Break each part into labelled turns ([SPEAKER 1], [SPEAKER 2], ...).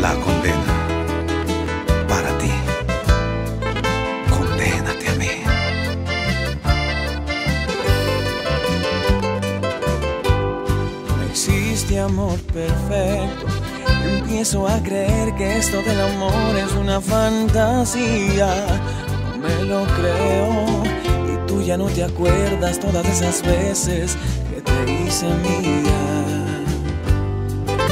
[SPEAKER 1] la condena para ti. Condénate a mí. No existe amor perfecto. Empiezo a creer que esto del amor es una fantasía. No me lo creo. Y tú ya no te acuerdas todas esas veces que te hice mía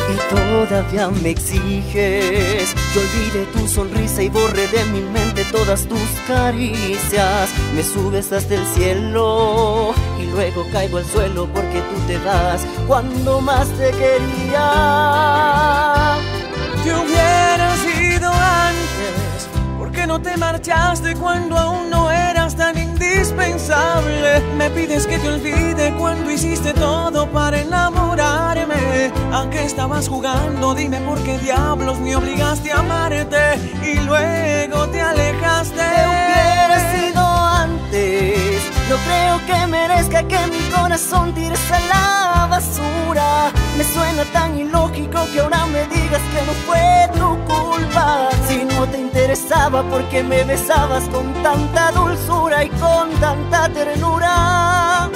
[SPEAKER 2] y todavía me exiges que olvide tu sonrisa y borre de mi mente todas tus caricias. Me subes hasta el cielo y luego caigo al suelo porque tú te vas cuando más te quería.
[SPEAKER 1] Te hubieras ido antes, porque no te marchaste cuando aún no eras tan indispensable. Me pides que te olvide cuando hiciste todo para enamorarme. Aunque estabas jugando, dime por qué diablos me obligaste a amarte y luego te alejaste.
[SPEAKER 2] Te hubiera sido antes. No creo que merezca que mi corazón tires a la basura. Me suena tan ilógico que ahora me digas que no fue tu culpa. Si no te interesaba, porque me besabas con tanta dulzura y con tanta ternura?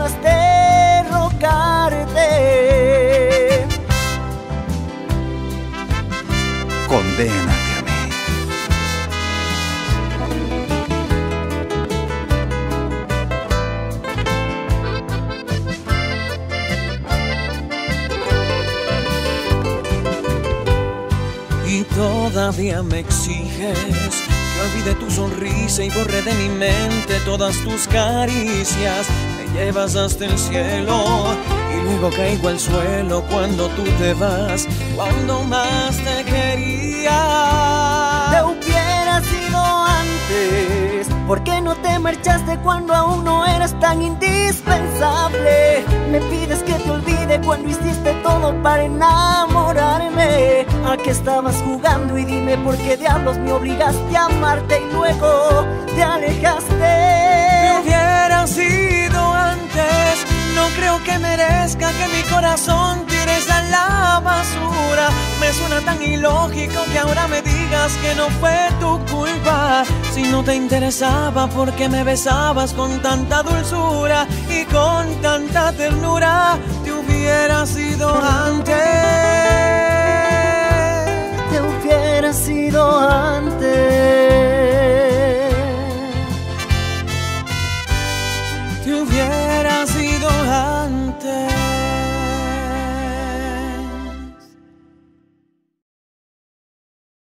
[SPEAKER 2] Ganas de rogarte.
[SPEAKER 3] Condénate a mí.
[SPEAKER 1] Y todavía me exiges olvide tu sonrisa y borre de mi mente todas tus caricias. Me llevas hasta el cielo y luego caigo al suelo cuando tú te vas, cuando más te quería.
[SPEAKER 2] Te hubiera sido antes. ¿Por qué no te marchaste cuando aún no eras tan indispensable? Me pides que te olvide cuando hiciste todo para enamorarme. ¿A qué estabas jugando? Y dime por qué diablos me obligaste a amarte y luego te alejaste.
[SPEAKER 1] Te hubiera sido antes. No creo que merezca que mi corazón tires a la basura. Me suena tan ilógico que ahora me digas que no fue tu culpa. Si no te interesaba, porque me besabas con tanta dulzura y con tanta ternura? Te hubiera sido antes.